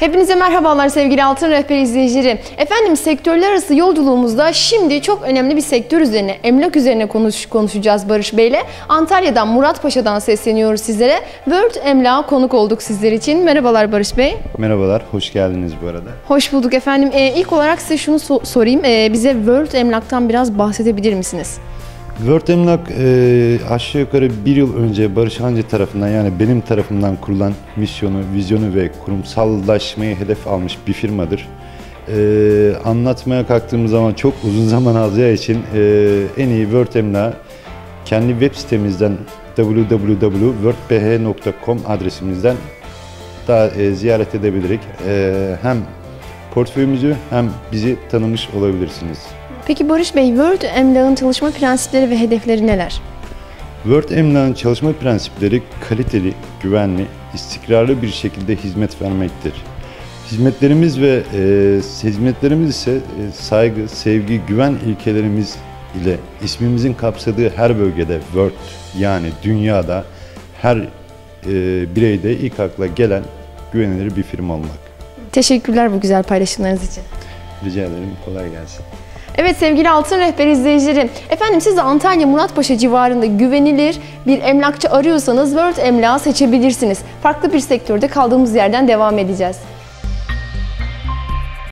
Hepinize merhabalar sevgili Altın Rehber izleyicileri. Efendim sektörler arası yolculuğumuzda şimdi çok önemli bir sektör üzerine, emlak üzerine konuş, konuşacağız Barış Bey ile. Antalya'dan, Muratpaşa'dan sesleniyoruz sizlere. World Emlak'a konuk olduk sizler için. Merhabalar Barış Bey. Merhabalar, hoş geldiniz bu arada. Hoş bulduk efendim. Ee, ilk olarak size şunu so- sorayım. Ee, bize World Emlak'tan biraz bahsedebilir misiniz? World Emlak e, aşağı yukarı bir yıl önce Barış Hancı tarafından yani benim tarafımdan kurulan misyonu, vizyonu ve kurumsallaşmayı hedef almış bir firmadır. E, anlatmaya kalktığımız zaman çok uzun zaman alacağı için e, en iyi World Emlak'ı kendi web sitemizden www.wordbh.com adresimizden da e, ziyaret edebilirik. E, hem portföyümüzü hem bizi tanımış olabilirsiniz. Peki Barış Bey, World Emlak'ın çalışma prensipleri ve hedefleri neler? Word Emlak'ın çalışma prensipleri kaliteli, güvenli, istikrarlı bir şekilde hizmet vermektir. Hizmetlerimiz ve e, hizmetlerimiz ise e, saygı, sevgi, güven ilkelerimiz ile ismimizin kapsadığı her bölgede Word yani dünyada her e, bireyde ilk akla gelen güvenilir bir firma olmak. Teşekkürler bu güzel paylaşımlarınız için. Rica ederim. Kolay gelsin. Evet sevgili Altın Rehber izleyicileri. Efendim siz Antalya Muratpaşa civarında güvenilir bir emlakçı arıyorsanız World Emlak'ı seçebilirsiniz. Farklı bir sektörde kaldığımız yerden devam edeceğiz.